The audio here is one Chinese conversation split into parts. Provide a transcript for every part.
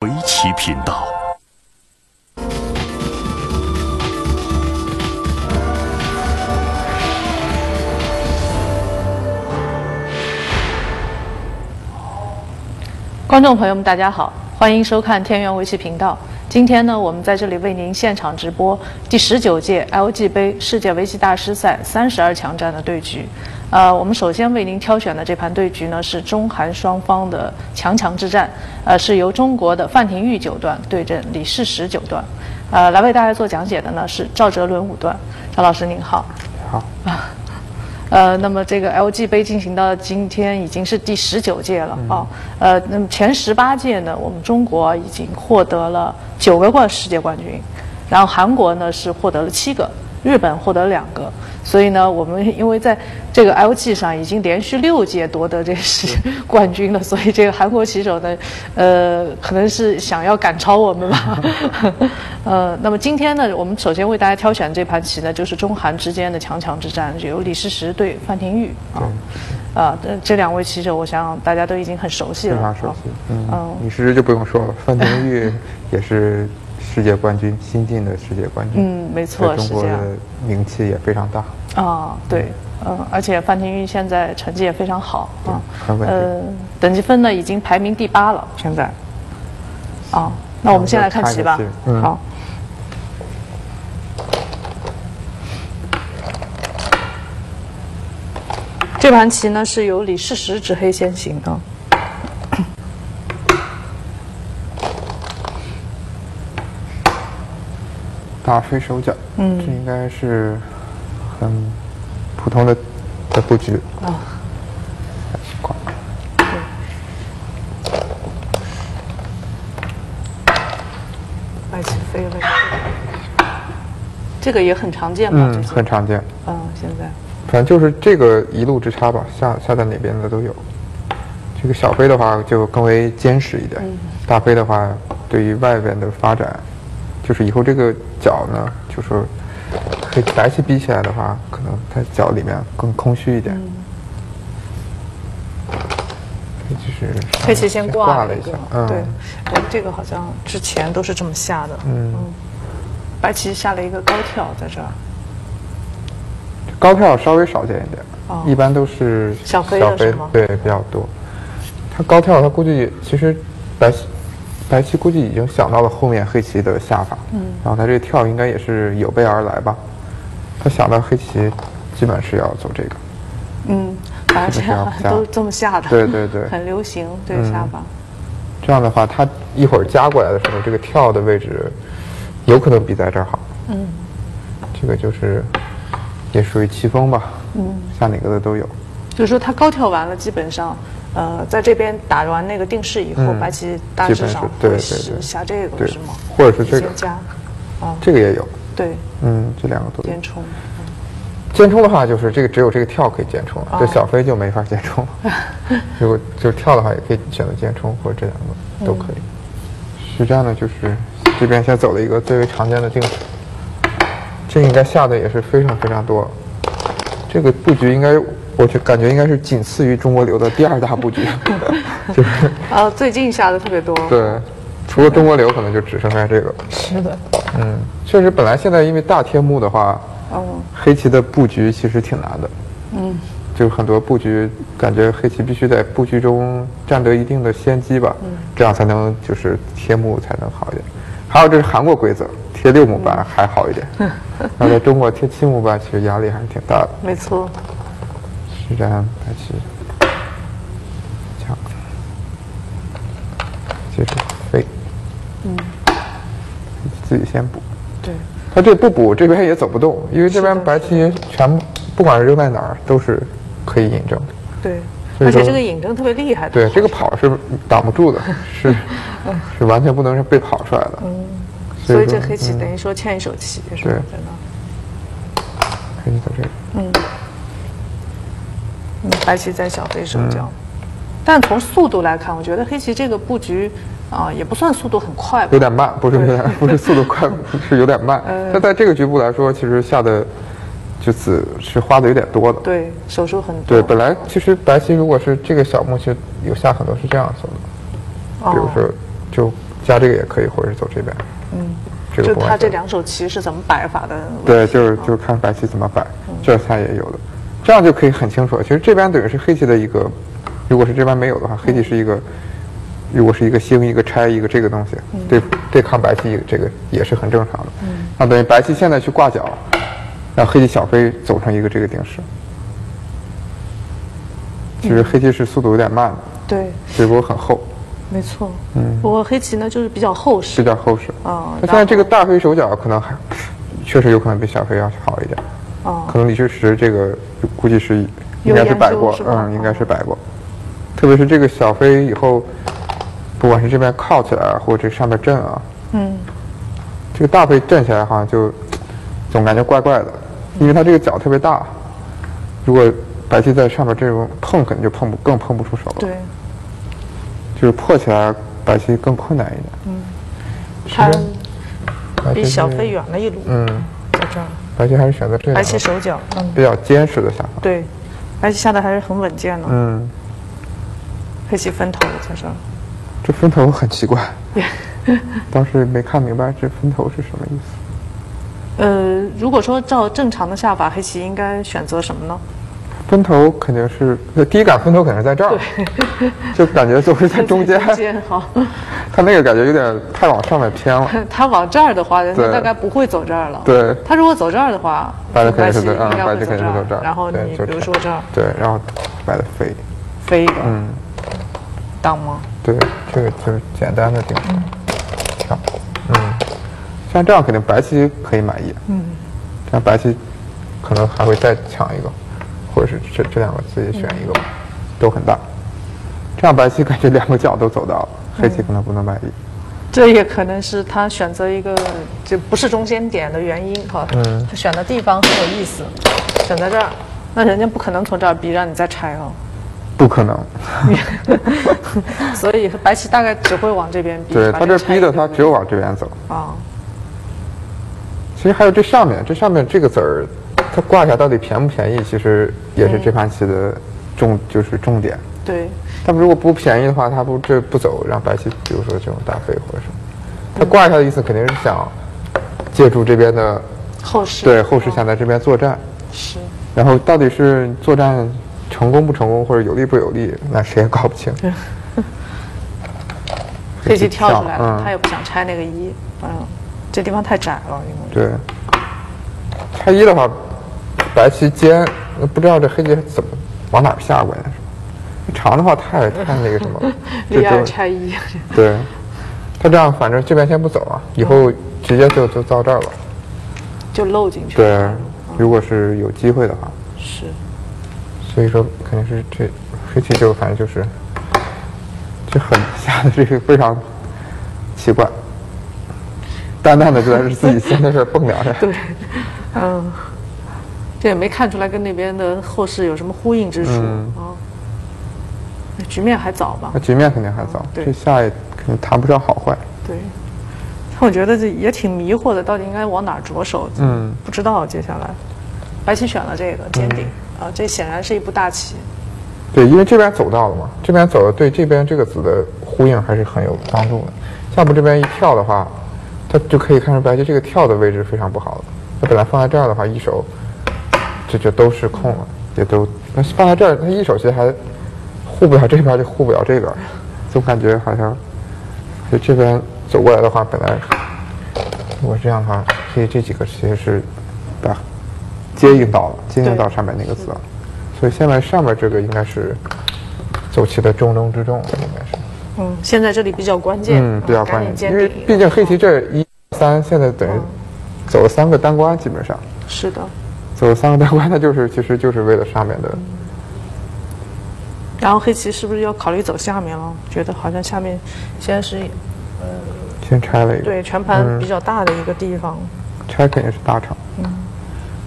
围棋频道。观众朋友们，大家好，欢迎收看天元围棋频道。今天呢，我们在这里为您现场直播第十九届 LG 杯世界围棋大师赛三十二强战的对局。呃，我们首先为您挑选的这盘对局呢，是中韩双方的强强之战，呃，是由中国的范廷钰九段对阵李世石九段。呃，来为大家做讲解的呢是赵哲伦五段。赵老师您好。好。呃，那么这个 LG 杯进行到今天已经是第十九届了啊。呃，那么前十八届呢，我们中国已经获得了九个冠世界冠军，然后韩国呢是获得了七个，日本获得两个。所以呢，我们因为在这个 LG 上已经连续六届夺得这是冠军了，所以这个韩国棋手呢，呃，可能是想要赶超我们吧。呃，那么今天呢，我们首先为大家挑选这盘棋呢，就是中韩之间的强强之战，就由李世石对范廷钰啊。啊，这这两位棋手，我想大家都已经很熟悉了。非常熟悉。嗯，李世石就不用说了，范廷钰也是。世界冠军，新晋的世界冠军。嗯，没错，中国的名气也非常大。啊，对，嗯，而且范廷钰现在成绩也非常好啊。很稳呃，等级分呢已经排名第八了，现在。啊，那我们先来看棋吧。嗯。好。这盘棋呢是由李世石执黑先行的。大飞手脚，嗯，这应该是很普通的的布局啊。白棋飞了，这个也很常见吧？嗯，很常见。嗯，现在反正就是这个一路之差吧，下下在哪边的都有。这个小飞的话就更为坚实一点，大飞的话对于外边的发展。就是以后这个脚呢，就是黑白棋比起来的话，可能它脚里面更空虚一点。就是黑棋先挂了一下，嗯，对，这个好像之前都是这么下的。嗯，白棋下了一个高跳在这儿。高跳稍微少见一点，一般都是小飞的是吗？对，比较多。他高跳，他估计其实白棋。白棋估计已经想到了后面黑棋的下法，嗯，然后他这个跳应该也是有备而来吧。他想到黑棋基本是要走这个，嗯，反正 都这么下的，对对对，很流行这个下法。这样的话，他一会儿加过来的时候，这个跳的位置有可能比在这儿好。嗯，这个就是也属于棋风吧，嗯，下哪个的都有。就是说他高跳完了，基本上。呃，在这边打完那个定式以后，白棋大致上会是下这个是吗？或者是这个加，啊，这个也有。对，嗯，这两个都有。尖冲，尖冲的话就是这个只有这个跳可以尖冲，这小飞就没法尖冲。如果就是跳的话，也可以选择尖冲或者这两个都可以。实战呢，就是这边先走了一个最为常见的定式，这应该下的也是非常非常多。这个布局应该。我就感觉应该是仅次于中国流的第二大布局，就是啊，最近下的特别多。对，除了中国流，可能就只剩下这个。是的，嗯，确实，本来现在因为大天幕的话，哦，黑棋的布局其实挺难的。嗯，就很多布局，感觉黑棋必须在布局中占得一定的先机吧，这样才能就是贴目才能好一点。还有这是韩国规则，贴六目板还好一点。那在中国贴七目板，其实压力还是挺大的。没错。实战白棋抢，接着飞，嗯，自己先补。对，他这不补，这边也走不动，因为这边白棋全部不管是扔在哪儿都是可以引证的。对，而且这个引证特别厉害。对，这个跑是挡不住的，是是完全不能是被跑出来的。嗯，所以这黑棋等于说欠一手棋，是吧？在那，黑棋在这里。嗯。白棋在小黑手脚，但从速度来看，我觉得黑棋这个布局啊，也不算速度很快，有点慢，不是有点，不是速度快，是有点慢。但在这个局部来说，其实下的就子是花的有点多的。对，手数很多。对，本来其实白棋如果是这个小目，其实有下很多是这样走的，比如说就加这个也可以，或者是走这边。嗯，这个就他这两手棋是怎么摆法的？对，就是就是看白棋怎么摆，这下也有的，这样就可以很清楚了。其实这边等于是黑棋的一个，如果是这边没有的话，黑棋是一个，如果是一个星一个拆一个这个东西，对对抗白棋这个也是很正常的。那等于白棋现在去挂角，让黑棋小飞走成一个这个定式。其实黑棋是速度有点慢的，对，只不过很厚，没错。嗯，不过黑棋呢就是比较厚实比。较厚实。啊那现在这个大飞手脚可能还确实有可能比小飞要好一点。哦可能李世石这个估计是应该是摆过嗯，应该是摆过。特别是这个小飞以后，不管是这边靠起来啊，或者这上面震啊，嗯，这个大飞震起来好像就总感觉怪怪的，因为它这个脚特别大。如果白棋在上面这种碰，肯定就碰不更碰不出手了。对，就是破起来白棋更困难一点。他白棋是比小飞远了一路，嗯，在这儿。白棋还是选择这白样棋手脚，嗯，比较坚实的下法。对，白棋下的还是很稳健的。嗯，黑棋分头在这儿。这分头很奇怪，当时没看明白这分头是什么意思。呃，如果说照正常的下法，黑棋应该选择什么呢？分头肯定是，那第一感分头肯定是在这儿，就感觉总是在中间。中间好。他那个感觉有点太往上面偏了。他往这儿的话，他大概不会走这儿了。对。他如果走这儿的话，白的肯定是棋肯定是走这儿。然后对你比如说这儿。对，然后白的飞，飞一个，嗯，当吗？对，这个就是简单的定跳，嗯，像这样肯定白棋可以满意，嗯，像白棋可能还会再抢一个，或者是这这两个自己选一个吧，都很大，这样白棋感觉两个角都走到了，黑棋可能不能满意，这也可能是他选择一个就不是中间点的原因哈。嗯他选的地方很有意思，选在这儿，那人家不可能从这儿逼让你再拆哦。不可能，所以白棋大概只会往这边逼。对他这逼的他只有往这边走，啊，其实还有这上面，这上面这个子儿，它挂下到底便不便宜，其实也是这盘棋的重，就是重点。对，他们如果不便宜的话，他不这不走，让白棋，比如说这种大飞或者什么，他挂下的意思肯定是想借助这边的后势对后势想在这边作战，是。然后到底是作战成功不成功或者有利不有利，那谁也搞不清。黑棋 跳出来了，嗯。他也不想拆那个一，嗯，这地方太窄了，因为。对，拆一的话，白棋尖，不知道这黑棋怎么往哪儿下，关键是长的话太太那个什么了，就立二拆一，对，他这样反正这边先不走啊，以后直接就就到这儿了。就漏进去了。对，如果是有机会的话，是，所以说肯定是这黑棋就反正就是，这很下的这个非常奇怪，淡淡的就在是自己先在这儿蹦两下。对，嗯，这也没看出来跟那边的后市有什么呼应之处嗯啊。局面还早吧那？局面肯定还早，对这下也肯定谈不上好坏。对，但我觉得这也挺迷惑的，到底应该往哪儿着手？嗯，不知道接下来，白棋选了这个尖顶、啊，这显然是一步大棋。对，因为这边走到了嘛，这边走了，对这边这个子的呼应还是很有帮助的。下步这边一跳的话，它就可以看出白棋这个跳的位置非常不好了。它本来放在这儿的话，一手这就都是空了，也都那放在这儿，他一手其实还护不了这边，就护不了这边，总感觉好像就这边走过来的话，本来如果这样的话，这这几个其实是把接应到了，接应到上面那个子了。所以现在上面这个应该是走棋的重中之重，应该是，嗯，现在这里比较关键，嗯，比较关键，因为。毕竟黑棋这一三现在等于走了三个单关，基本上是的，走三个单关，它就是其实就是为了上面的，然后黑棋是不是要考虑走下面了？觉得好像下面现在是先拆了一个，对全盘比较大的一个地方。拆肯定是大场，嗯，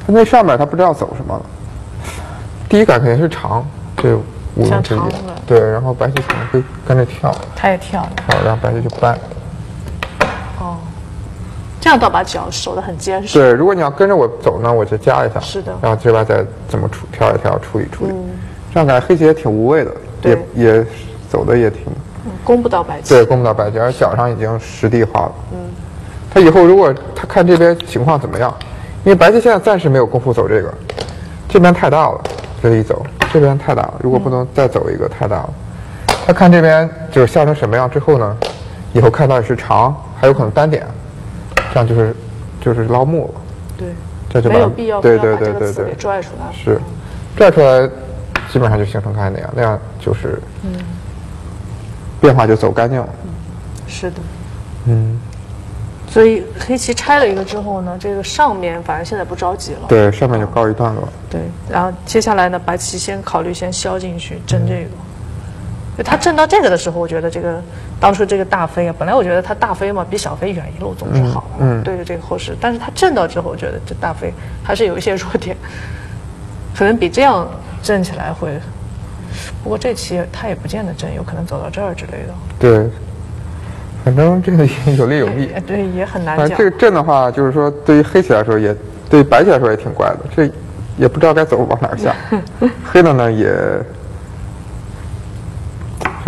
他那上面他不知道走什么了，第一感肯定是长，这毋庸置疑像长的，对，然后白棋可能会跟着跳，他也跳了，好，然后白棋就搬。哦，这样倒把脚守得很坚实。对，如果你要跟着我走呢，我就加一下，是的。然后这边再怎么处跳一跳处理处理，这样感觉黑棋也挺无畏的，也也走的也挺，攻不到白棋。对，攻不到白棋，而脚上已经实地化了。嗯，他以后如果他看这边情况怎么样，因为白棋现在暂时没有功夫走这个，这边太大了，这一走这边太大了，如果不能再走一个太大了，他看这边就是下成什么样之后呢，以后看到底是长，还有可能单点，这样就是就是捞木了。对，这就没有必要对对对对对拽出来。是，拽出来基本上就形成刚才那样，那样就是嗯变化就走干净了。是的。嗯，所以黑棋拆了一个之后呢，这个上面反正现在不着急了。对，上面就告一段落。对，然后接下来呢，白棋先考虑先削进去争这个。就他挣到这个的时候，我觉得这个当初这个大飞啊，本来我觉得他大飞嘛，比小飞远一路总是好的，嗯嗯对着这个后势。但是他挣到之后，我觉得这大飞还是有一些弱点，可能比这样挣起来会。不过这期他也不见得挣，有可能走到这儿之类的，对，反正这个也有利有弊。哎，对，也很难讲。这个阵的话，就是说对于黑棋来说也，对于白棋来说也挺怪的，这也不知道该走往哪儿下。黑的呢也，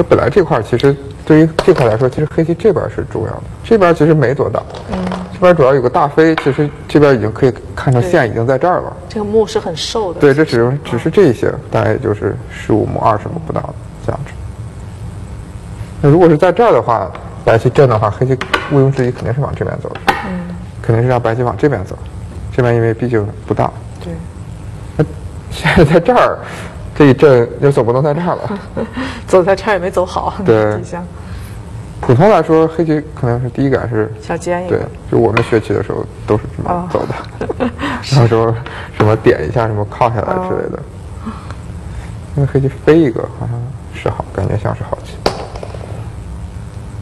这本来这块其实对于这块来说，其实黑棋这边是重要的，这边其实没多大。嗯。这边主要有个大飞，其实这边已经可以看成线已经在这儿了。这个木是很瘦的，对，这只是只是这一些，大概也就是十五目、二十目不到的这样子。那如果是在这儿的话，白棋正的话，黑棋毋庸置疑肯定是往这边走的，嗯，肯定是让白棋往这边走，这边因为毕竟不大。对，那 现在在这儿，这一阵就走不能太差了。走在这儿也没走好，对 普通来说，黑棋可能是第一杆是小尖一个对，就我们学棋的时候都是这么哦走的，然后说什么点一下，什么靠下来之类的。因为黑棋飞一个好像是好，感觉像是好棋。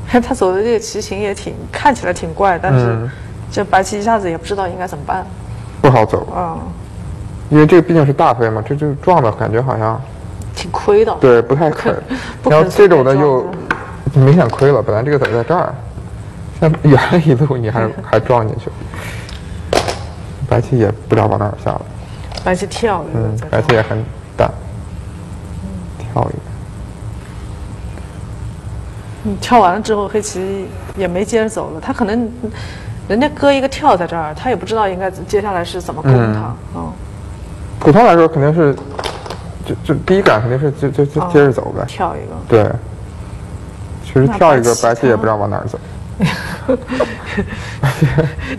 他走的这个棋形也挺看起来挺怪，但是嗯这白棋一下子也不知道应该怎么办不好走，啊，因为这个毕竟是大飞嘛，这就撞的感觉好像挺亏的。对不太肯。不肯 然后这种的又明显亏了，本来这个子儿在这儿，现在远了一路你还 还撞进去，白棋也不知道往哪儿下了。白棋跳了嗯白棋也很淡，跳一个。你跳完了之后，黑棋也没接着走了，他可能人家搁一个跳在这儿，他也不知道应该接下来是怎么攻他。嗯，普通来说肯定是，就就第一感肯定是就就就接着走呗。跳一个。对，其实跳一个白棋也不知道往哪儿走，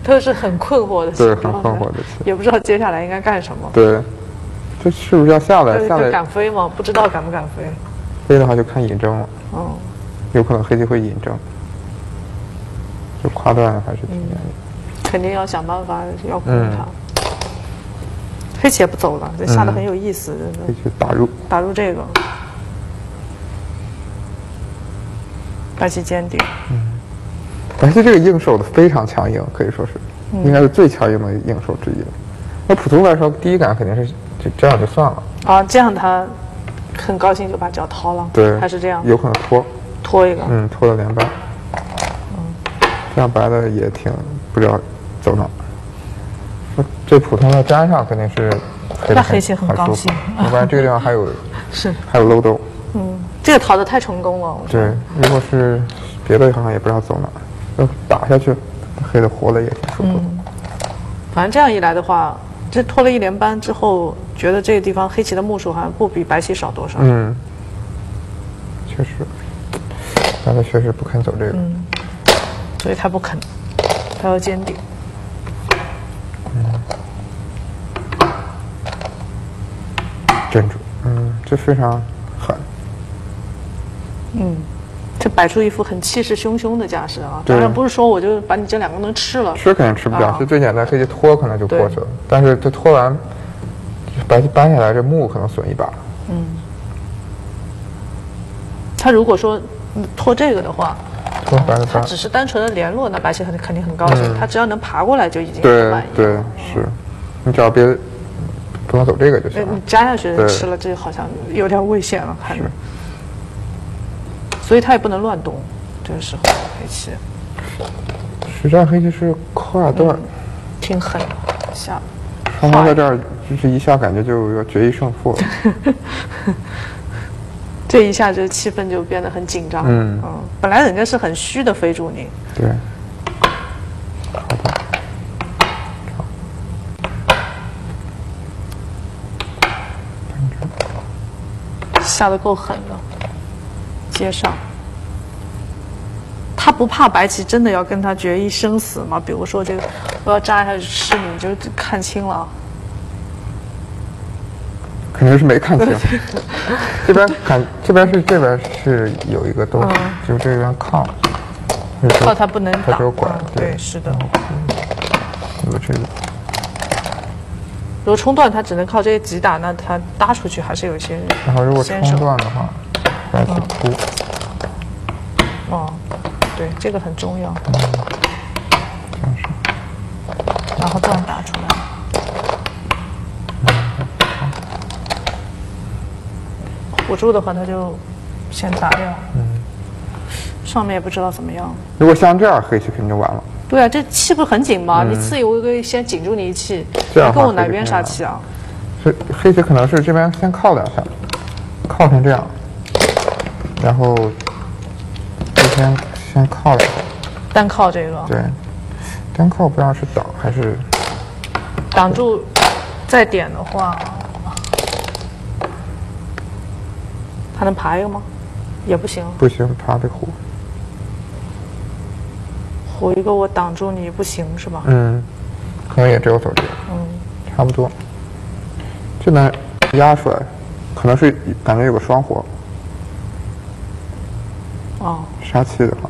都是很困惑的对，很困惑的也不知道接下来应该干什么。对，这是不是要下来？下来敢飞吗？不知道敢不敢飞。飞的话就看引证了，嗯，有可能黑棋会引证，就跨段还是挺严的。肯定要想办法要攻嗯他。黑棋也不走了，这下的很有意思，黑棋打入，打入这个。白棋尖顶，白棋这个应手的非常强硬，可以说是，嗯。应该是最强硬的应手之一。了。那普通来说，第一感肯定是就这样就算了，啊，这样他很高兴就把脚掏了，对，还是这样。有可能拖，拖一个，嗯，拖了连败，嗯。这样白的也挺不知道走哪儿。那这普通的粘上肯定是黑的那黑棋很高兴，要不然这个地方还有 是，还有漏洞。嗯，这个逃的太成功了，我觉得对，如果是别的好像也不知道走哪儿，要打下去，黑的活了也挺舒服的。反正这样一来的话，这拖了一连班之后，觉得这个地方黑棋的目数好像不比白棋少多少。嗯，确实，白的确实不肯走这个。嗯所以他不肯，他要坚顶。镇住，嗯，这非常狠。嗯这摆出一副很气势汹汹的架势啊！对当然不是说我就把你这两个能吃了，吃肯定吃不了，啊这最简单，黑棋拖可能就过去了。但是这拖完，白棋搬下来，这木可能损一把。嗯他如果说嗯拖这个的话，他只是单纯的联络，那白棋肯定肯定很高兴。他只要能爬过来就已经很满意对对。是，你只要别不能走这个就行了哎你。夹下去对吃了，这好像有点危险了，看着是。所以他也不能乱动，这个时候黑棋实战黑棋是跨段，挺狠的，下双方在这儿就是一下感觉就要决一胜负了。这一下这气氛就变得很紧张。嗯嗯，本来人家是很虚的非主宁，对，下的够狠了，接上。他不怕白棋真的要跟他决一生死吗？比如说这个，我要扎一下去吃你，你就看清了啊。肯定是没看清。这边看，这边是这边是有一个洞，就这边靠，靠它不能挡它只有拐嗯，对对，是的。有这个，如果冲断，它只能靠这些击打，那它搭出去还是有一些然后如果冲断的话，白棋扑，哦，对，这个很重要。然后这样打出来。辅助的话，他就先打掉。嗯。上面也不知道怎么样。如果像这样，黑棋肯定就完了。对啊，这气不是很紧吗？你刺一个先紧住你一气，嗯这样跟我哪边杀气啊？是黑棋可能是这边先靠两下，靠成这样，然后就先先靠两下，单靠这个，对，单靠不知道是挡还是挡住，再点的话，他能爬一个吗？也不行，不行，爬得虎。虎一个我挡住你不行是吧？嗯，可能也只有走这个，嗯，差不多。这边压出来，可能是感觉有个双活，哦，杀气的话，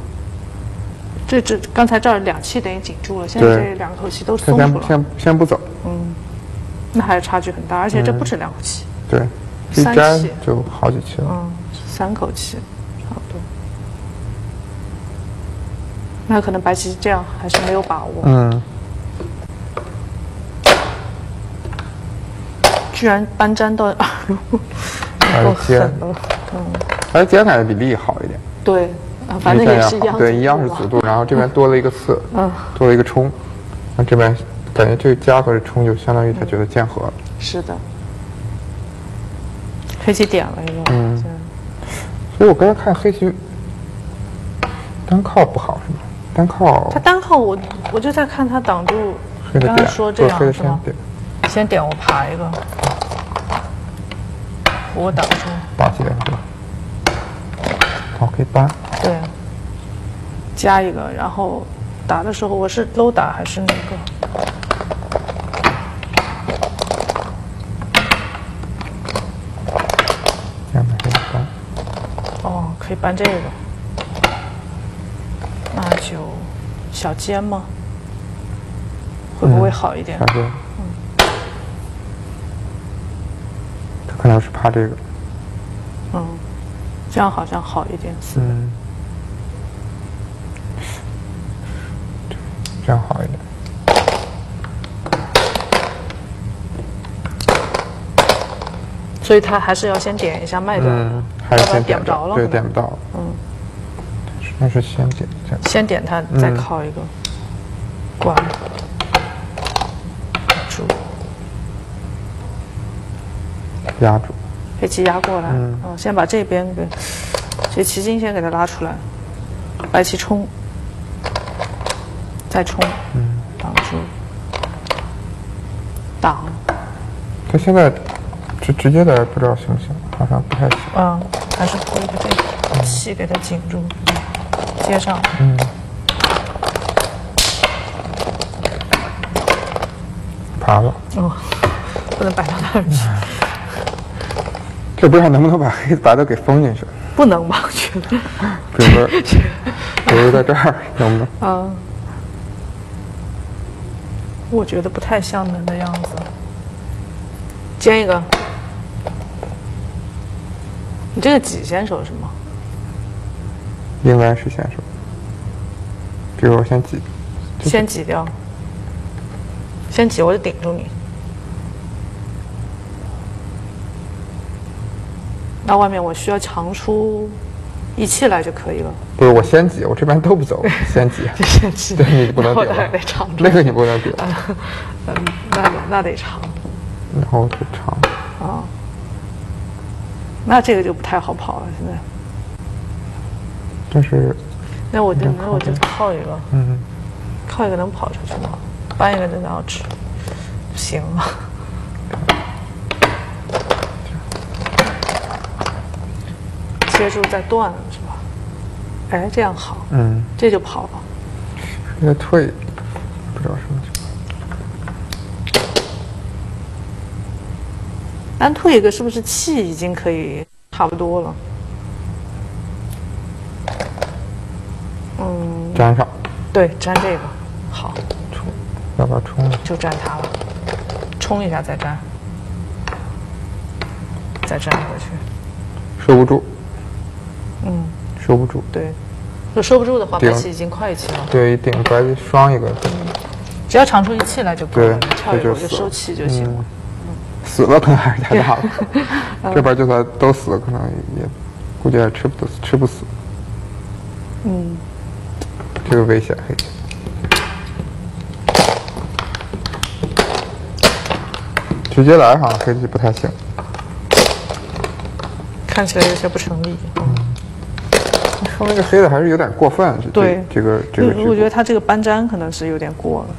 这这刚才这儿两气等于紧住了，现在这两口气都松出了，先先先不走，嗯。那还是差距很大，而且这不止两口气，对，一三气。就好几气了。嗯，三口气，差不多。那可能白棋这样还是没有把握，嗯，居然搬粘到耳路，而够且狠了。而且感觉比例好一点，对，啊，反正也是一样，对，一样是子。度，然后这边多了一个刺，嗯，多了一个冲，那这边感觉这个加和这冲就相当于他觉得见和了。是的，黑棋点了一个，嗯所以我刚才看黑棋单靠不好是吗？单靠他单靠我，我就在看他挡住。你刚才说这样是吗先？点，我爬一个，我挡住，拔起来对吧？好，可以搬。对，加一个，然后打的时候我是都打还是那个？这样的可以搬。哦，可以搬这个，那就小尖吗？会不会好一点？脚尖，嗯。他可能是怕这个，嗯，这样好像好一点。嗯，这样好一点。所以他还是要先点一下脉的，嗯，还是先点不着了。对，点不到。嗯，那是先点。先点它，再靠一个关住，压住。黑棋压过来，嗯，先把这边给这棋筋先给它拉出来，白棋冲，再冲，嗯，挡住，挡，他现在直直接的不知道行不行，好像不太行。嗯，还是推个这个气给它紧住，接上，爬了，哦，不能摆到那儿去，这不知道能不能把黑白的给封进去。不能吧？我觉得，比如说，比如在这儿能不能？啊，我觉得不太像能的样子。煎一个，你这个几先手是吗？应该是先手。比如我先挤，先挤掉，先挤我就顶住你。那外面我需要长出一气来就可以了，不是我先挤，我这边都不走，先挤。就先挤。对你不能顶。那个你不能顶，嗯，那得那得长然后就长。啊。那这个就不太好跑了。现在，但是那我就那我就靠一个，嗯，靠一个能跑出去吗？搬一个真的要吃，行了。接住再断了是吧？哎，这样好，嗯，这就跑了。应该退，不知道什么情况。单退一个是不是气已经可以差不多了？嗯，粘上，对，粘这个要不要冲了？就粘它了，冲一下再粘，再粘回去。收不住，嗯，收不住。对，如果收不住的话，顶白棋已经快一气了，对，一顶白棋双一个，只要长出一气来就够了，对跳一会儿就收气就行了。嗯死了可能还是太大了。这边就算都死了，可能也估计还吃不死，吃不死。嗯，这个危险黑棋。直接来好像黑棋不太行。看起来有些不成立。说明这黑的还是有点过分。对这个这个。我觉得他这个搬粘可能是有点过了。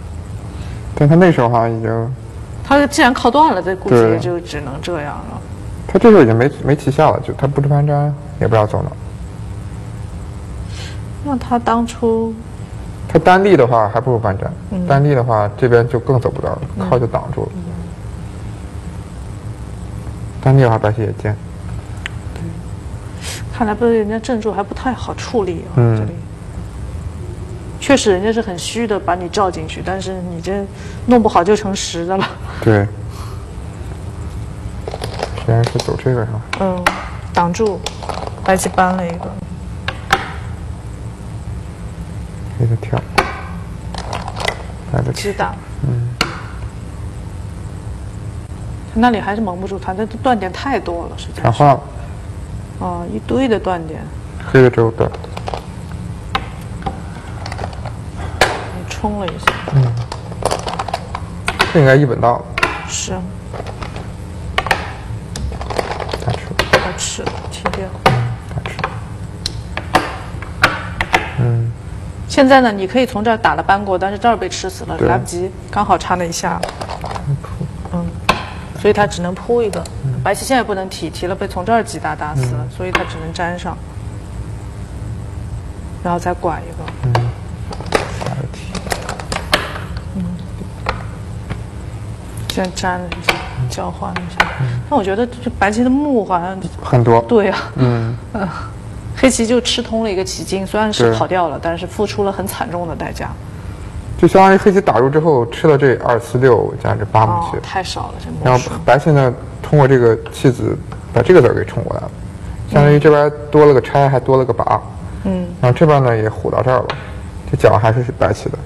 但他那时候好像已经，他既然靠断了，这估计也就只能这样了。他这时候已经没没棋下了，就他不吃搬粘，也不知道走哪。那他当初他单立的话还不如搬粘，嗯单立的话这边就更走不到了，靠就挡住了。单立的话白棋也尖，看来不是人家正住还不太好处理啊，嗯这里。确实，人家是很虚的把你罩进去，但是你这弄不好就成实的了。对。实际上是走这个是吧？嗯，挡住，白棋搬了一个，黑的跳，白的知道。嗯。那里还是蒙不住他，这断点太多了，实在是。转换了，哦，一堆的断点，黑的只有断。你冲了一下，嗯这应该一本道了，是他吃，要吃切掉。他吃。现在呢，你可以从这儿打了搬过，但是这儿被吃死了，来不及，刚好差那一下。嗯，所以他只能铺一个。白棋现在不能提，提了被从这儿击打打死了，所以他只能粘上，然后再拐一个。下个题，先粘了一下，交换了一下。但我觉得这白棋的目好像很多。对啊，嗯嗯，黑棋就吃通了一个棋筋，虽然是跑掉了，但是付出了很惨重的代价。就相当于黑棋打入之后吃了这二四六加这八目哦棋，，太少了，这然后。白棋呢通过这个弃子把这个子给冲过来了，相当于这边多了个拆，还多了个拔。嗯，然后这边呢也虎到这儿了，这角还是白棋的，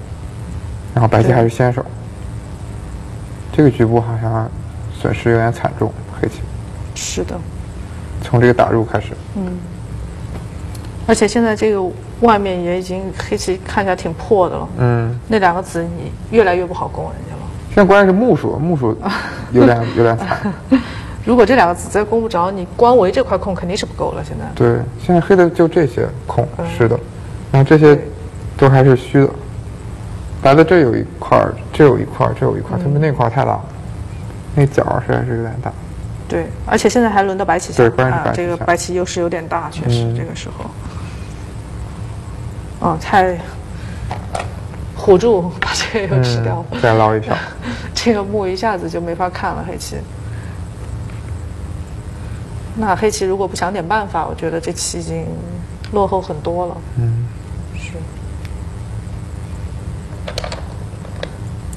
然后白棋还是先手。这个局部好像损失有点惨重，黑棋是的。从这个打入开始，嗯而且现在这个外面也已经黑棋看起来挺破的了，嗯，那两个子你越来越不好攻人家了。现在关键是木数，木数 有点有点惨。如果这两个子再攻不着，你光围这块空肯定是不够了。现在对，现在黑的就这些空，是的，然后这些都还是虚的。白的这有一块，这有一块，这有一块儿，特别那块太大了，那角实在是有点大。对，而且现在还轮到白棋下，对关键白，这个白棋优势有点大，确实、嗯这个时候。哦，太唬住，把这个又吃掉了。嗯，再捞一票。这个目一下子就没法看了，黑棋。那黑棋如果不想点办法，我觉得这棋已经落后很多了。嗯，是。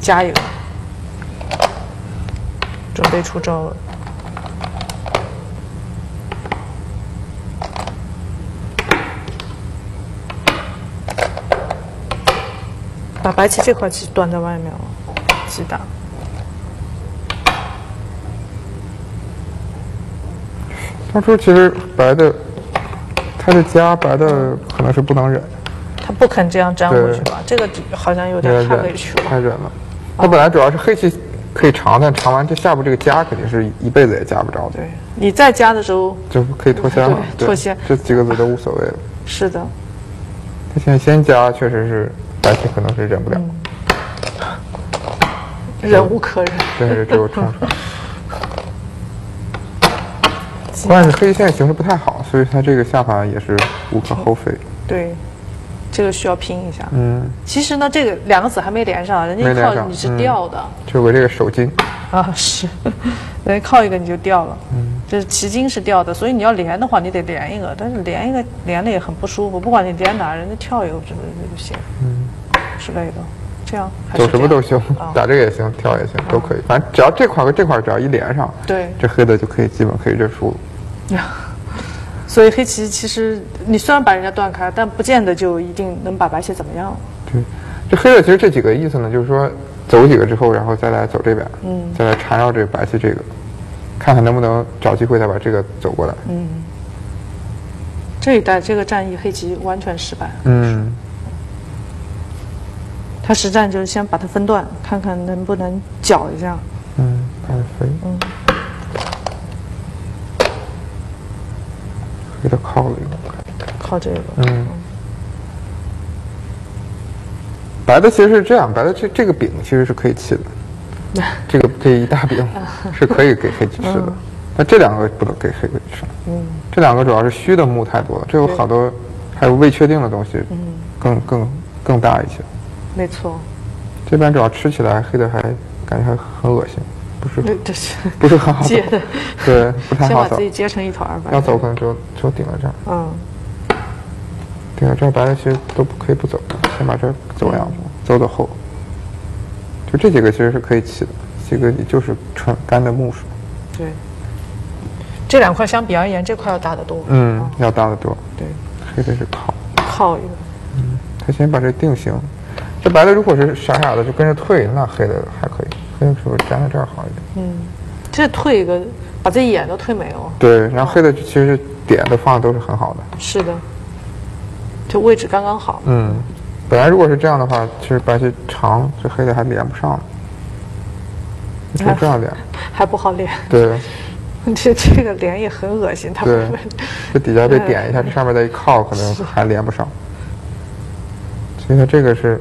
加一个，准备出招了。把白棋这块棋断在外面了，击打。当初其实白的，他的家白的，可能是不能忍，他不肯这样粘回去吧？这个好像有有点太委屈，了。太忍了。他本来主要是黑棋可以长，但长完这下步这个夹肯定是一辈子也夹不着的，对，你在加的时候就可以脱先了。脱先这几个子都无所谓了。是的，他现在先加，确实是白棋可能是忍不了，忍无可忍。真是只有冲出来。关键是黑现在形势不太好，所以他这个下法也是无可厚非。对，这个需要拼一下。嗯，其实呢，这个两个子还没连上，人家一靠你是嗯掉的、就我这个手筋，啊，是，人家靠一个你就掉了。嗯，这棋筋是掉的，所以你要连的话，你得连一个，但是连一个连的也很不舒服。不管你连哪，人家跳一个之类的就行，嗯，之类的，这样走什么都行，啊打这个也行，跳也行，都可以。反正只要这块和这块只要一连上，对这黑的就可以基本可以认输了。所以黑棋其实你虽然把人家断开，但不见得就一定能把白棋怎么样。对，这黑的其实这几个意思呢，就是说走几个之后，然后再来走这边，嗯，再来缠绕这个白棋这个，看看能不能找机会再把这个走过来。嗯，这一代这个战役黑棋完全失败，嗯，他实战就是先把它分段，看看能不能搅一下。嗯，白飞，嗯，黑的靠了一个，靠这个，嗯，白的其实是这样，白的这这个饼其实是可以弃的，这个这一大饼 是可以给黑棋吃的，但这两个不能给黑棋吃。嗯，这两个主要是虚的木太多了，这有好多还有未确定的东西，更更更大一些。没错，这边主要吃起来黑的还感觉还很恶心，不是对对是不是很好接的，对，不太好走先把自。己接成一团儿吧。要走可能只有只有顶到这儿，嗯，顶到这儿白的其实都不可以不走，先把这儿走两步，走走后。就这几个其实是可以起的，这个也就是纯干的木薯，对。这两块相比而言，这块要大得多。嗯，要大得多。对，黑的是靠，靠一个。嗯他先把这定型。这白的如果是傻傻的就跟着退，那黑的还可以，黑的是不是粘在这儿好一点？嗯这退一个，把这眼都退没了。对，然后黑的其实点都放的都是很好的。是的，就位置刚刚好。嗯，本来如果是这样的话，其实白棋长，这黑的还连不上。就这样连，还不好连，对 这这个连也很恶心，他们对，这底下被点一下，这上面再一靠，可能还连不上。所以它这个是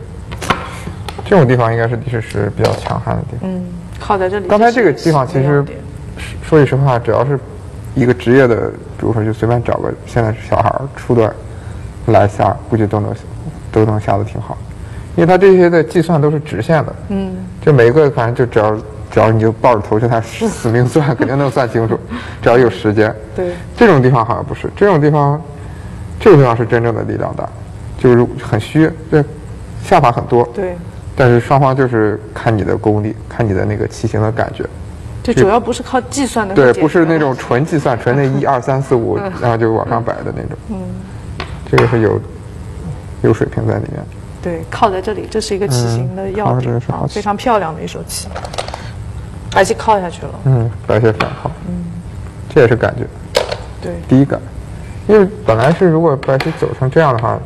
这种地方应该是李世石比较强悍的地方。嗯，靠在这里。刚才这个地方其实说句实话，只要是一个职业的，比如说就随便找个现在是小孩儿初段来下，估计都能都能下的挺好，因为它这些的计算都是直线的，嗯，就每一个反正就只要只要你就抱着头就他死死命算，肯定能算清楚，只要有时间。对。这种地方好像不是，这种地方，这个地方是真正的力量大，就是很虚，对下法很多，对，但是双方就是看你的功力，看你的那个骑行的感觉。这主要不是靠计算的对，不是那种纯计算，纯那一二三四五，然后就往上摆的那种。嗯，这个是有有水平在里面。对，靠在这里，这是一个棋形的要这是非常漂亮的一手棋。白棋靠下去了，嗯，白棋反靠，嗯，这也是感觉对，第一感，因为本来是如果白棋走成这样的话，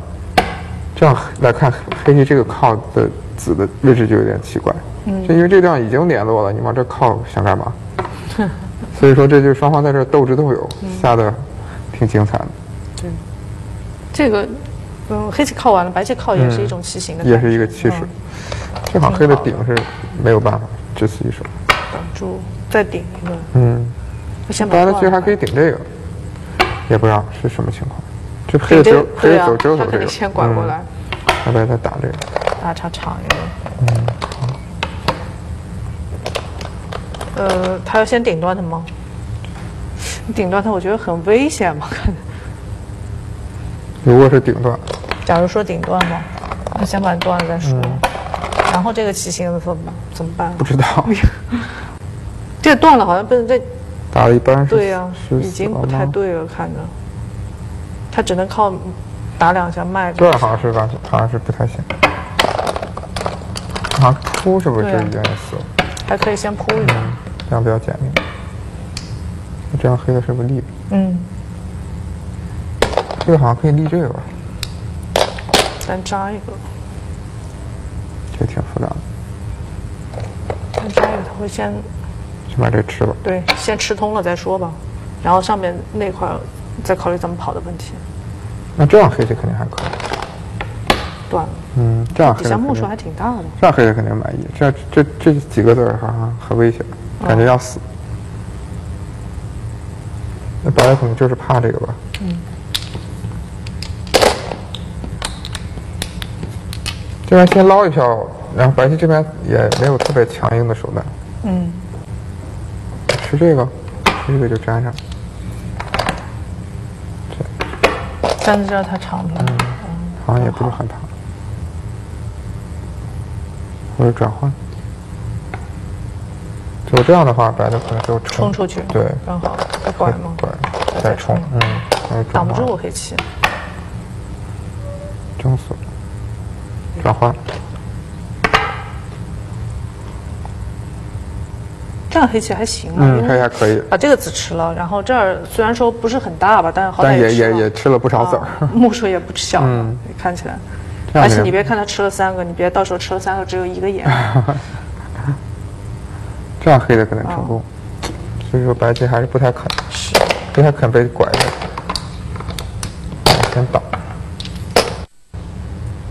这样来看黑棋这个靠的子的位置就有点奇怪。嗯，就因为这个地方已经联络了，你往这靠想干嘛？所以说这就是双方在这儿斗智斗勇，下的挺精彩的。对，这个，嗯，黑棋靠完了，白棋靠也是一种棋形的也是一个气势嗯。这好黑的顶是没有办法，只此一手。挡住，再顶一个，嗯，我先把当然它了其实还可以顶这个，也不知道是什么情况。就黑的只有黑的走只有先拐过来，嗯，要不然再打这个。大叉长一个。呃，他要先顶断它吗？你顶断他，我觉得很危险嘛。看着，如果是顶断，假如说顶断嘛，那先把它断了再说。然后这个棋形怎么？怎么办不？知道 这个断了，好像不能再打了一般是对呀、是已经不太？对了，看着。他只能靠打两下脉着。断好像是完全好像是不太行。好像扑是不是就对啊已经死了？还可以先扑一下。这样比较简明。这样黑的是不是立？嗯，这个好像可以立这个吧？单扎一个，这挺复杂的。单扎一个，他会会先先把这吃了。对，先吃通了再说吧，然后上面那块儿再考虑怎么跑的问题。那这样黑棋肯定还可以。断了，嗯，这样黑底下目数还挺大的。这样黑的肯定满意。这这这几个字儿好像很危险，感觉要死。那白的可能就是怕这个吧。嗯。这边先捞一票，然后白棋这边也没有特别强硬的手段。嗯，吃这个，吃这个就粘上。但是这它长篇了。好像也不是很怕。或者转换。就这样的话，白的可能就冲出去，对，刚好再拐吗？拐，再冲，嗯，挡不住我黑棋。争死，转换，这样黑棋还行啊，嗯，因为黑还可以，把这个子吃了，然后这儿虽然说不是很大吧，但是好歹也也也吃了不少子儿。啊。目数也不小，嗯。看起来。而且你别看他吃了三个，你别到时候吃了三个只有一个眼。这样黑的可能成功，所以说白棋还是不太肯，是，不太肯被拐的。先挡，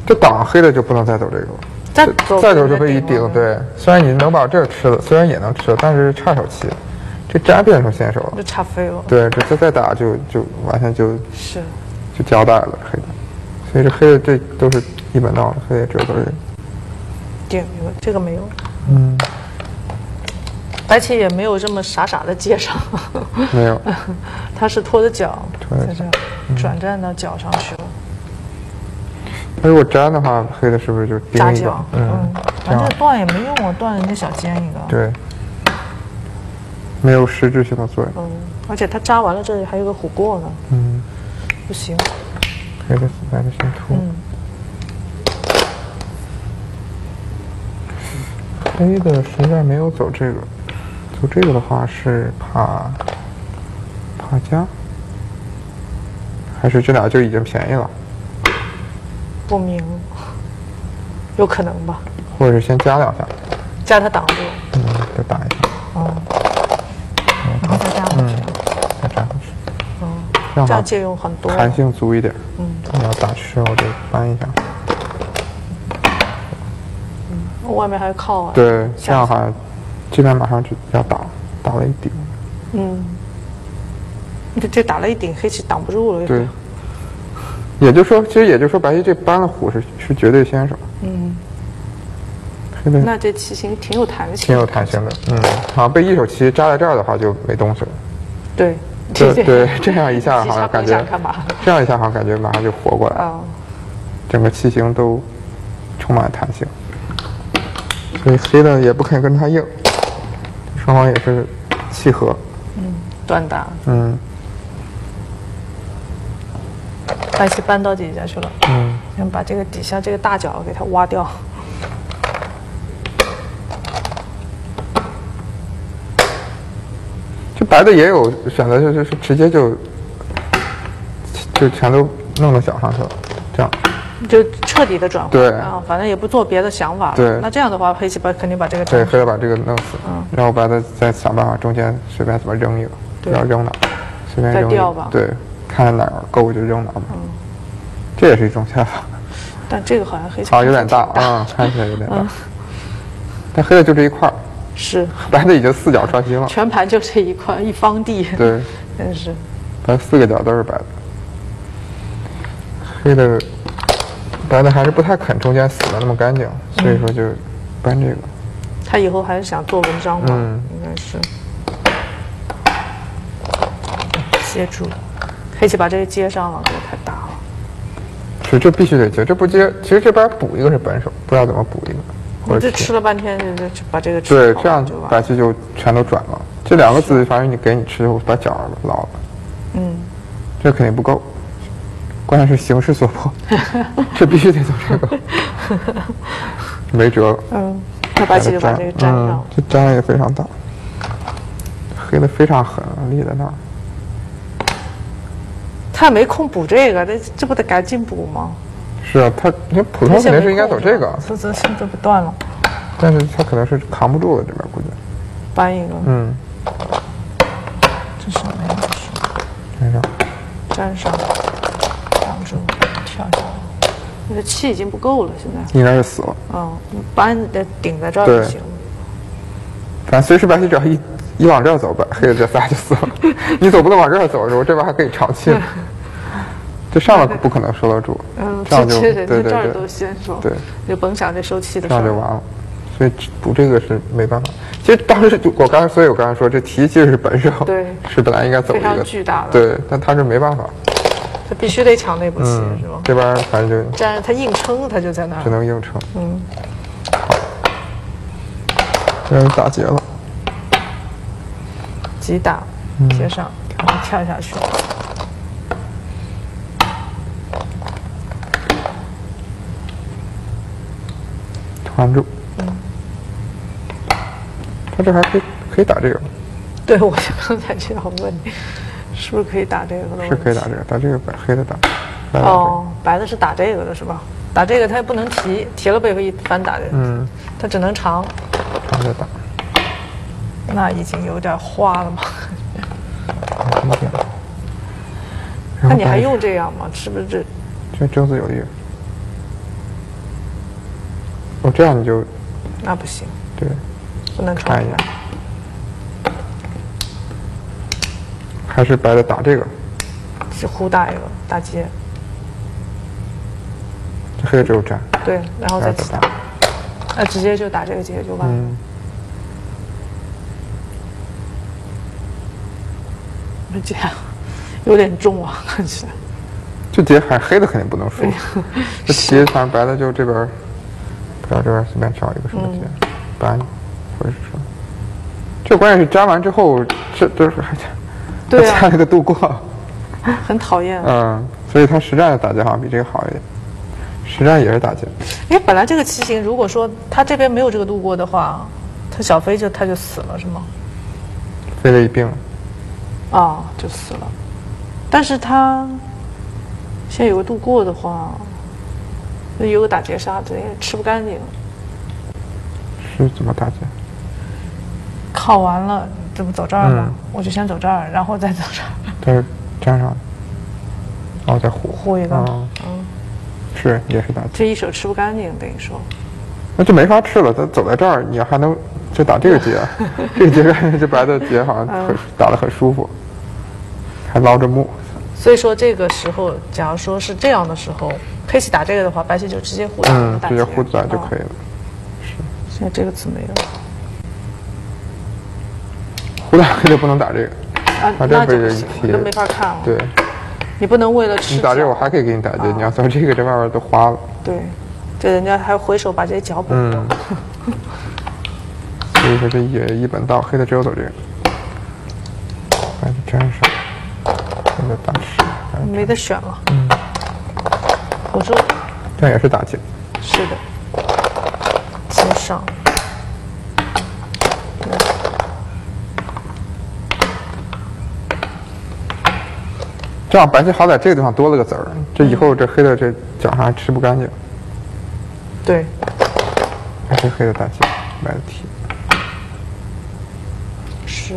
这挡黑的就不能再走这个了。再走再走就被一顶，对。虽然你能把这儿吃了，虽然也能吃了，但是差手气，这粘变成先手了就。差飞了。对，这这再打就就完全就是就交代了黑的，所以这黑的这都是一本道的，黑的只有走这个。顶一个，这个没有。嗯，白棋也没有这么傻傻的接上，没有，他是拖着脚拖着在这儿转战到脚上去了，那如果粘的话，黑的是不是就扎盯一个？。嗯，反正这断也没用啊，断人家小尖一个。对，没有实质性的作用。嗯，而且他扎完了，这里还有个虎过呢，嗯，不行。黑的死白的先突。嗯，黑的实在没有走这个，走这个的话是怕怕加，还是这俩就已经便宜了，不明，有可能吧？或者是先加两下，加它挡住，嗯，再打一下，嗯，然后再加回去，再加回去，哦，这样借用很多。弹性足一点。嗯，你要打吃我就搬一下。外面还有靠啊。对，这样好像，这边马上就要打，打了一顶。嗯，这这打了一顶，黑棋挡不住了。对，也就是说，其实也就是说，白棋这搬了虎是是绝对先手。嗯，那这棋形挺有弹性。挺有弹性的，嗯，好像被一手棋扎在这儿的话就没东西了。对，对对，这样一下 好像感觉？这样一下好像感觉马上就活过来了，啊，整个棋形都充满弹性。所以黑的也不肯跟他硬，双方也是契合，嗯断打，嗯白棋搬到底下去了。嗯，先把这个底下这个大角给它挖掉。这白的也有选择，就是是直接就就全都弄到脚上去了，这样。就彻底的转换，对啊，反正也不做别的想法。对那这样的话，黑棋把肯定把这个对，粘非得把这个弄死，嗯然后白的再想办法中间随便怎么扔一个，不对知道扔哪儿，随便扔一再掉吧个，对，看哪儿够就扔哪儿吧。这也是一种下法，但这个好像黑棋好有点大挺啊，看起来有点大嗯。但黑的就这一块儿，是。白的已经四角穿心了，全盘就这一块一方地，对，真是。白四个角都是白的，黑的白的还是不太肯中间死的那么干净，所以说就搬这个。他以后还是想做文章吧，嗯。应该是。接住，黑棋把这个接上了，这个太大了。是，这必须得接，这不接，其实这边补一个是本手，不知道怎么补一个，我这吃了半天，就就把这个吃对，这样。白棋就全都转了。这两个子，反正你给你吃，我把角儿捞了，嗯，这肯定不够。关键是形势所迫，这必须得走这个，没辙了。嗯，那白棋就把这个粘上嗯了。，这粘的也非常大，黑的非常狠，立在那儿。他也没空补这个，这这不得赶紧补吗？是啊，他你看普通肯定是应该走这个，这这这这不断了。但是他可能是扛不住了，这边估计。搬一个，嗯，这什么呀？粘上。粘上，挡住，跳下来。那个气已经不够了，现在。应该是死了。嗯，搬得顶在这儿就行。反正随时白棋只要一一往这儿走，吧黑的这仨就死了。你总不能往这儿走，是吧？这边还可以长气。这上面不可能收得住，嗯，这样就对对对这儿都对，先收，对，就甭想这收气的这事儿。样就完了。所以补这个是没办法。其实当时就我刚才，所以我刚才说这题其实是本手，对是本来应该走一个巨大的对，但他是没办法，他必须得抢那步棋，嗯是吧？这边反正就但是他硬撑，他就在那只。能硬撑。嗯，这人打劫了，急打，嗯贴上，然后跳下去。团住。他这还可以可以打这个，对，我刚才就要问你，是不是可以打这个的？是可以打这个，打这个白黑的打，哦，白的是打这个的是吧？打这个他也不能提，提了被会一反打的，嗯，他只能长。长着打，那已经有点花了嘛？一点。那你还用这样吗？是不是这？这争子有力。哦，这样你就那不行，对，不能看一眼长出来。还是白的打这个，是胡打一个打结，这黑的只有粘，对，然后再起打，，那直接就打这个结就完了。嗯，这这样？有点重啊，看起来。这劫还黑的肯定不能输，这棋反正白的就这边，不要这边随便找一个什么劫，白或者是什么，这关键是粘完之后，这这是还对啊。还加了个度过，很讨厌。嗯，所以他实战的打劫好像比这个好一点，实战也是打劫，哎，本来这个棋形，如果说他这边没有这个度过的话，他小飞就他就死了是吗？飞了一并了，啊，就死了。但是他现在有个度过的话，那有个打劫杀，这也吃不干净。是怎么打劫？考完了，这不走这儿吗？嗯我就先走这儿，然后再走这儿，但是粘上了，然后再糊糊一个。嗯，嗯，是也是打劫，这一手吃不干净，等于说。那就没法吃了。他走在这儿，你还能就打这个劫，这个劫这白的劫好像嗯很打得很舒服，还捞着木。所以说这个时候，假如说是这样的时候，黑棋打这个的话，白棋就直接互打，嗯，直接糊来就可以啊了。现在这个字没了糊来黑的不能打这个，啊，打这被人踢那没法看了。对你不能为了吃你打这个我还可以给你打劫，啊你要走这个这外边都花了。对，这人家还回手把这些角补了。嗯 所以说这也一本道，黑的只有走这个，把它粘上，黑的打吃，白的没得选了。嗯我说这样也是打劫。是的，接上。这样白棋好歹这个地方多了个子儿，这以后这黑的这脚上还吃不干净，对，还是黑的打劫，白的提。是。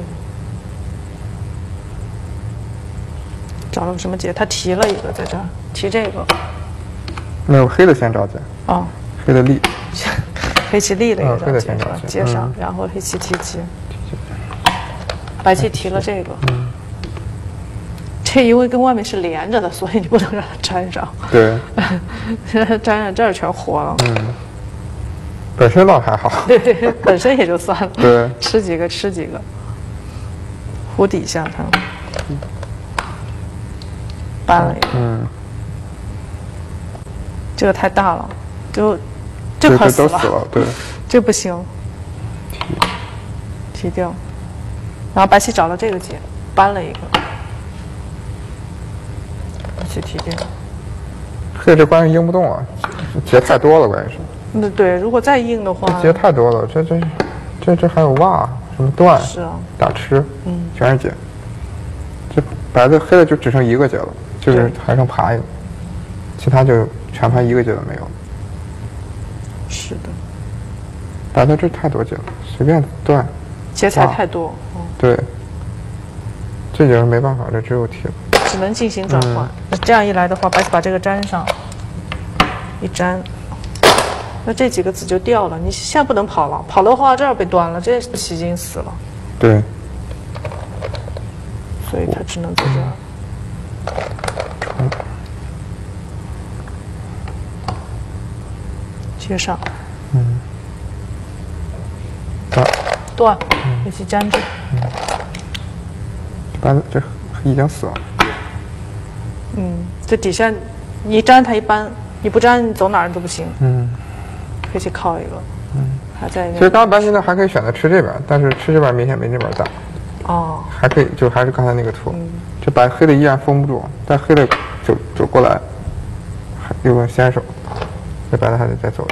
找了个什么劫？他提了一个在这儿，提这个。没有黑的先找劫，哦，黑的立，黑棋立了一嗯黑的个先找去接上嗯，然后黑棋提劫，白棋提了这个。嗯。这因为跟外面是连着的，所以你不能让它粘上，对，粘上这儿全活了。嗯。本身倒还好，对，本身也就算了。对。吃几个吃几个。湖底下它搬了一个，嗯，这个太大了，就这对，块死了，这都死了，对，这不行，提掉。然后白棋找到这个劫，搬了一个，白棋提掉。黑的这关键硬不动啊，劫太多了，关键是那对，如果再硬的话，劫太多了，这这这这还有袜，什么断，是啊，打吃，嗯，全是劫。这白的黑的就只剩一个劫了，就是对还剩爬一个，其他就全盘一个劫都没有。是的，白的这太多劫了，随便断，劫财太多，嗯，对，这就是没办法，这只有提了。只能进行转换。那这样一来的话，白棋把这个粘上，一粘，那这几个子就掉了。你现在不能跑了，跑的话这儿被端了，这棋已经死了，对，所以他只能在这儿。接上断，断，一起粘住，一般这已经死了。嗯，这底下你粘它一搬，你不粘你走哪儿都不行。嗯，可以去靠一个，嗯，还在一其实刚刚白现在还可以选择吃这边，但是吃这边明显没这边大，哦，还可以就还是刚才那个图，这白黑的依然封不住，但黑的走走过来，还有个先手，这白的还得再走，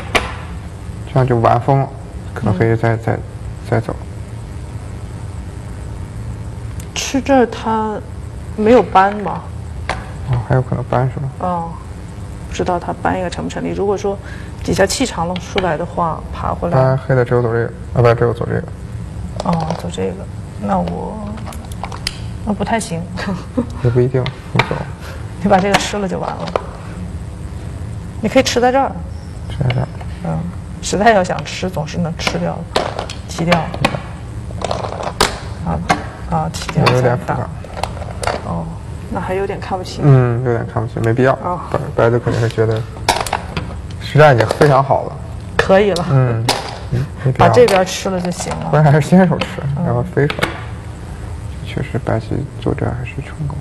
这样就完封了，可能黑的再再再走。吃这儿它没有搬吗？哦，还有可能搬是吧？哦，不知道它搬一个成不成立。如果说底下气长了出来的话，爬回来，扳黑的只有走这个，啊不，只有走这个。哦，走这个，那我那不太行。也不一定，你走，你把这个吃了就完了。你可以吃在这儿，吃在这儿。嗯，实在要想吃，总是能吃掉的，踢掉。啊啊，踢掉有点复杂。哦，那还有点看不清。嗯，有点看不清，没必要。哦白白的肯定是觉得实战已经非常好了。可以了，嗯。把这边吃了就行了。关键还是先手吃，然后飞出来。确实，白棋做这儿还是成功。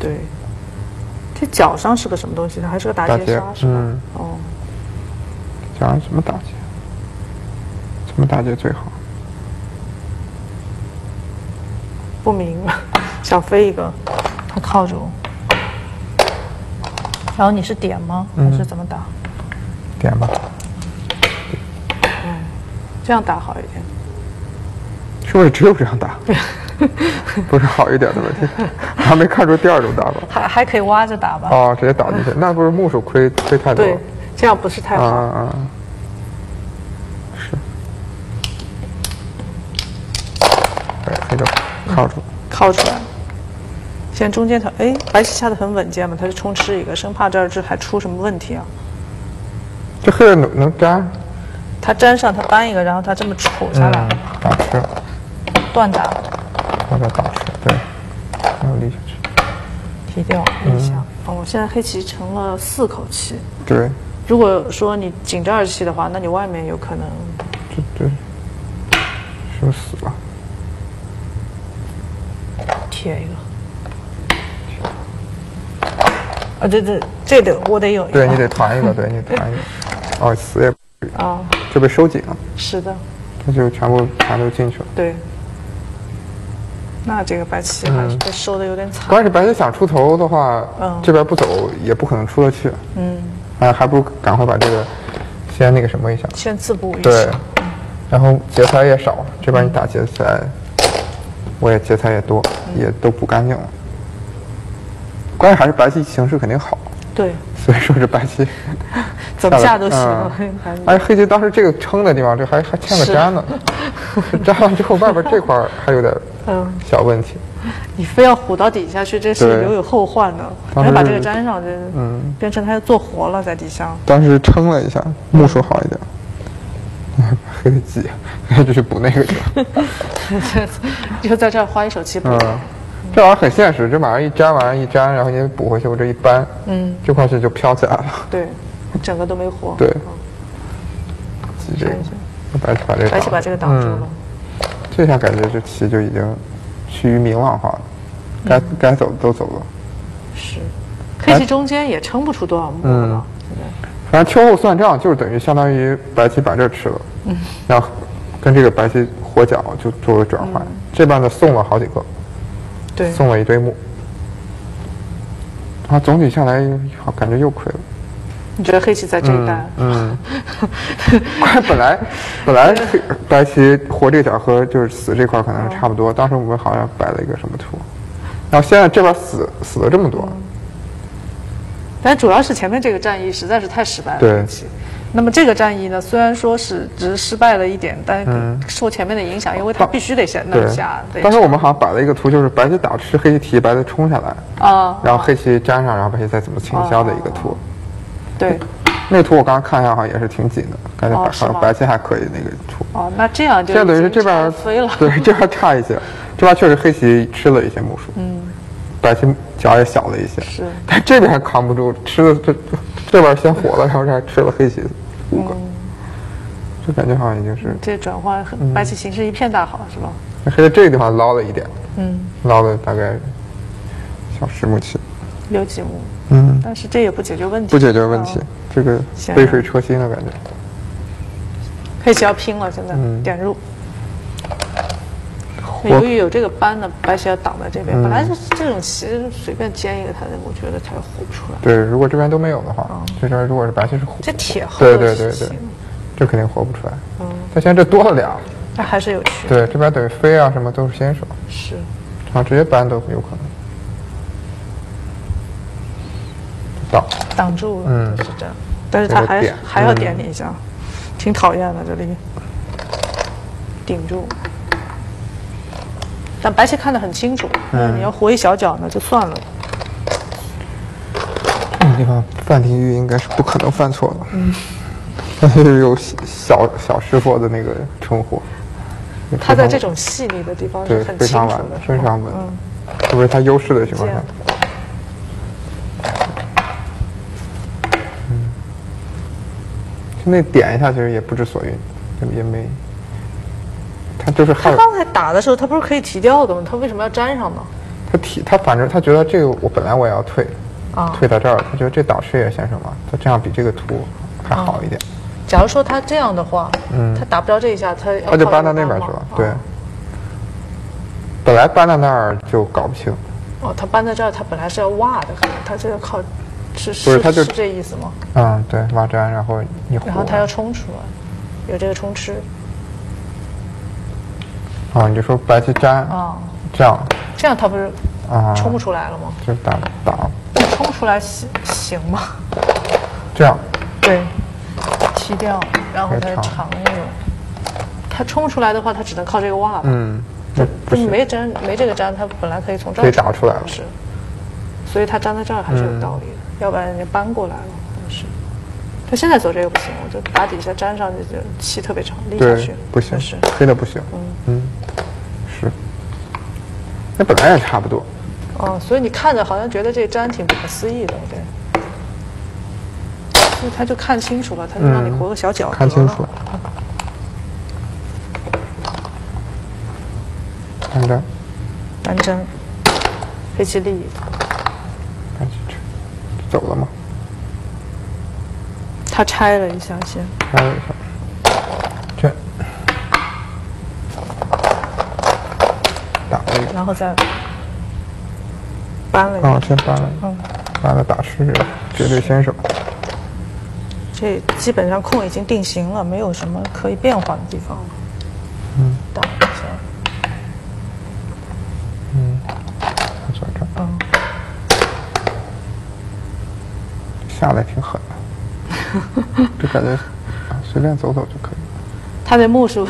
对，这脚上是个什么东西？它还是个打劫打劫杀是吧？嗯哦，脚上怎么打劫？怎么打劫最好？不明，想飞一个，它靠住。然后你是点吗？还是怎么打？点吧，这样打好一点。是不是只有这样打？不是好一点的问题，还没看出第二种打法。还还可以挖着打吧？哦，直接打进去，那不是目数亏亏太多对。，这样不是太啊好。啊啊！是，对，黑的靠住。靠出来。现在中间它，哎，白棋下的很稳健嘛，它就冲吃一个，生怕这儿这还出什么问题啊。这黑的能能粘，它粘上，它搬一个，然后它这么杵下来，吃，断打，或者打吃，对，然后立下去，提掉一下。哦，我现在黑棋成了四口气。对，如果说你紧着二气的话，那你外面有可能这这是不是死了？贴一个。啊，这这这得我得有一个。对你得团一个，对你得团一个。哦，死也不啊，就被收紧了，是的，那就全部全都进去了。对。那这个白棋还是被收的有点惨。关键是白棋想出头的话，嗯这边不走也不可能出得去。嗯，啊，还不如赶快把这个先那个什么一下。先自补一下对。，然后劫财也少，这边你打劫财，我也劫财也多，也都补干净了。关键还是白棋形势肯定好，对，所以说是白棋 怎么下都行。嗯白棋而黑棋当时这个撑的地方，这还还欠个粘呢，粘完之后外边这块还有点嗯小问题。你非要唬到底下去，这是留有后患的。当时你要把这个粘上，这嗯变成它要做活了在底下。当时撑了一下，木数好一点。黑的急，黑 就去补那个去了。就在这儿花一手气补。嗯，这玩意儿很现实，这马上一粘，往上一粘，然后你补回去，我这一扳，嗯，这块是就飘起来了。对，整个都没活。对嗯急这个看一下，白把这个把这个挡住了。嗯这下感觉这棋就已经趋于明朗化了，该该走的都走了。是，黑棋中间也撑不出多少目嗯反正秋后算账，就是等于相当于白棋把这吃了，嗯然后跟这个白棋活角就做个转换。这边呢送了好几个，嗯对，送了一堆目，啊，总体下来好感觉又亏了。你觉得黑棋在这一带？嗯，关本来本来黑白棋活这个角和就是死这块可能是差不多，当时我们好像摆了一个什么图，然后现在这边死死了这么多，但主要是前面这个战役实在是太失败了。对。那么这个战役呢，虽然说是只是失败了一点，但是受前面的影响，因为他必须得先对弄下。得当时我们好像摆了一个图，就是白棋打吃，黑棋提，白棋冲下来，啊，然后黑棋粘上，然后白棋再怎么清消的一个图。对，那图我刚刚看一下，好像也是挺紧的，感觉白哦好像白棋还可以那个图。哦，那这样就现在等于是这边飞了。对这边差一些，这边确实黑棋吃了一些目数，嗯，白棋角也小了一些，是但这边还扛不住，吃了这这边先火了，然后这还吃了黑棋五个，这感觉好像已经是这转换很，白棋形势一片大好，是吧？那黑在这个地方捞了一点，嗯，捞了大概小十目棋，有几目，嗯，但是这也不解决问题，不解决问题啊，这个杯水车薪的感觉，黑棋要拼了，现在嗯。点入。由于有这个扳呢，白棋要挡在这嗯。边。本来是这种棋随便尖一个，它我觉得它也活不出来。对，如果这边都没有的话，这边如果是白棋是虎，这铁厚对的对对。对，这肯定活不出来，嗯，但现在这多了俩，那还是有趣。对，这边等于飞啊什么都是先手，是，然后直接搬都有可能。挡，挡住了，嗯是这样。但是他还还要嗯点你一下，挺讨厌的这里，顶住。但白棋看得很清楚，嗯，你要活一小角呢就算了。这种地方范廷玉应该是不可能犯错的，嗯，他是有小小师傅的那个称呼。他在这种细腻的地方是对很清楚非常稳的，，非常稳嗯，，特别是他优势的情况下这样，嗯，就那点一下其实也不知所云，也没，他就是他刚才打的时候，他不是可以提掉的吗？他为什么要粘上呢？他提他反正他觉得这个我本来我也要退，啊退到这儿，他觉得这倒是也先生嘛，他这样比这个图还好一点，假如说他这样的话，他打不着这一下，他他就搬到那边去了，对。哦本来搬到那儿就搞不清，哦，他搬到这儿，他本来是要挖的，可能他这个靠，是不是他就是这意思吗？嗯，对，挖粘，然后你然后他要冲出来，有这个冲吃。啊，你就说白棋粘，啊，这样这样他不是啊，冲不出来了吗？就打打冲出来行行吗？这样，对，踢掉，然后再太长长那种。他冲出来的话，他只能靠这个挖了。嗯，那不没粘没这个粘，他本来可以从这儿可以打出来了。是，所以他粘在这儿还是有道理的，要不然人家搬过来了，但是。他现在走这个不行，我就打底下粘上去，就气特别长，立下去，不行是，黑的不行，嗯。嗯，是，那本来也差不多，哦，所以你看着好像觉得这粘挺不可思议的，对。所以他就看清楚了，他就让你活个小角、嗯看清楚。了，看着。单针，黑棋立，白棋吃，走了吗？他拆了一下先，拆了一下，这。打了一个，然后再搬了一下。啊，先搬了一个，搬了打是绝对先手，这基本上空已经定型了，没有什么可以变化的地方。了。嗯，打一下，他转这儿，嗯，下来挺狠的，就感觉啊随便走走就可以。他的目数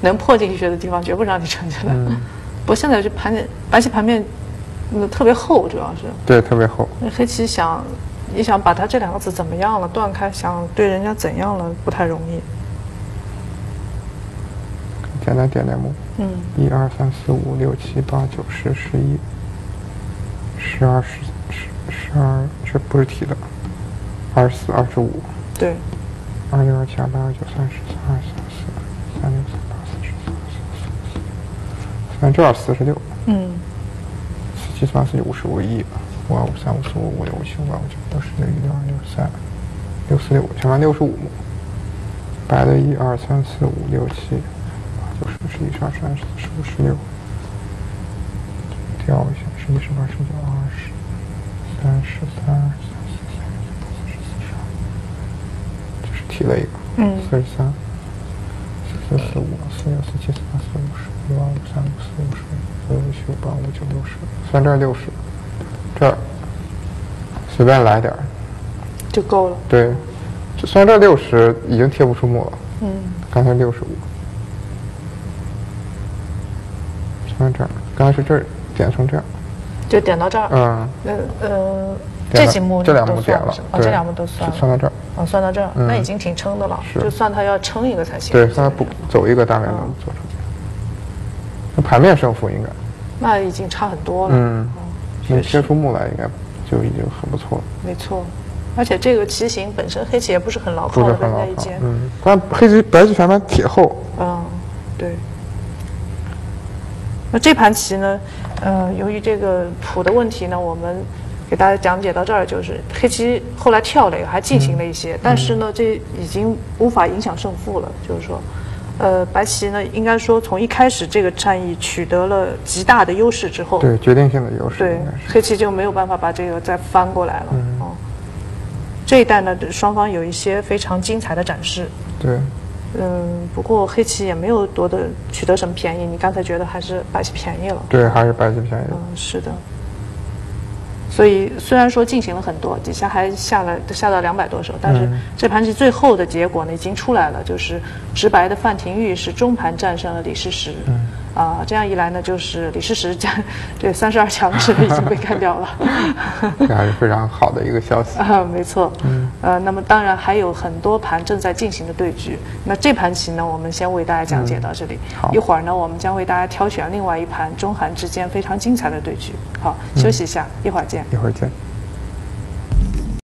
能破进去的地方，绝不让你撑起来。不过现在这盘面白棋盘面，嗯，特别厚，主要是对，特别厚，那黑棋想，你想把它这两个子怎么样了断开，想对人家怎样了，不太容易。简单点点目。嗯，一二三四五六七八九十十一十二十十十二，这不是提的，二十四二十五对，二六二七二八二九三十三二三四三六三八四十四四四四，反正这儿四十六，嗯，四七四八四九五十五一五二五三五四五五六五七五八五九六十六一六二六三六四六五，全完六十五。白的一二三四五六七八九十十一十二十三十四十五十六，调一下，十一十八十九二十三十三十四十三十四十二，这是提了一个，嗯。四十三，四四四五。四六四七四八四五十一二五三五四五十六六七五八五九六十，算这儿六十，这儿。随便来点儿，就够了。对，就算这六十已经贴不出目了。嗯，刚才六十五，算这儿，刚才是这儿点成这样。就点到这儿。嗯，那呃，这几幕这两都幕点了算？是，啊，这两幕都算。了。算到这儿。哦，算到这儿，嗯那已经挺撑的了。是就算他要撑一个才行。对，算它不走一个大概能做出来。那盘面胜负应该，那已经差很多了。嗯，能贴出木来应该就已经很不错了，没错。而且这个棋形本身黑棋也不是很牢靠的不是很牢靠在一间。。嗯，但黑棋白棋全盘铁厚，嗯，对。那这盘棋呢，呃，由于这个谱的问题呢，我们给大家讲解到这儿，就是黑棋后来跳了还进行了一些，嗯但是呢，这已经无法影响胜负了。就是说，呃，白棋呢，应该说从一开始这个战役取得了极大的优势之后，对决定性的优势对。黑棋就没有办法把这个再翻过来了。嗯，这一代呢，双方有一些非常精彩的展示。对，嗯，不过黑棋也没有夺得取得什么便宜，你刚才觉得还是白棋便宜了。对，还是白棋便宜。嗯，是的。所以虽然说进行了很多，底下还下了下到两百多手，但是这盘棋最后的结果呢已经出来了，就是直白的范廷钰是中盘战胜了李世石。啊，这样一来呢，就是李世石将这三十二强是已经被干掉了。这还是非常好的一个消息。啊，没错。嗯。呃，那么当然还有很多盘正在进行的对局。那这盘棋呢，我们先为大家讲解到这里。好一会儿呢，我们将为大家挑选另外一盘中韩之间非常精彩的对局。好，休息一下，一会儿见。一会儿见。